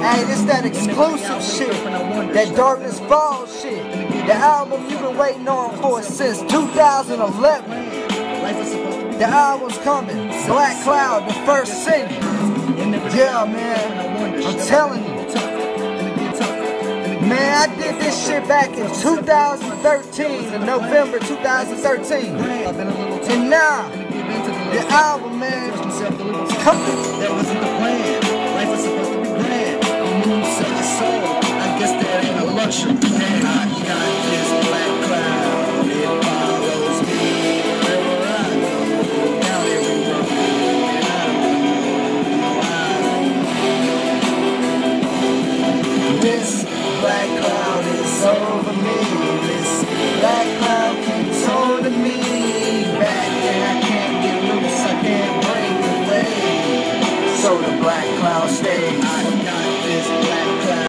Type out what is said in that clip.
Hey, this that exclusive shit. That Darkness Falls shit. The album you've been waiting on for since 2011. The album's coming. Black Cloud, the first single. Yeah, man. I'm telling you. Man, I did this shit back in 2013, in November 2013. And now, the album, man, This black cloud is over me. This black cloud keeps holding me back, and I can't get loose. I can't break away. So the black cloud stays.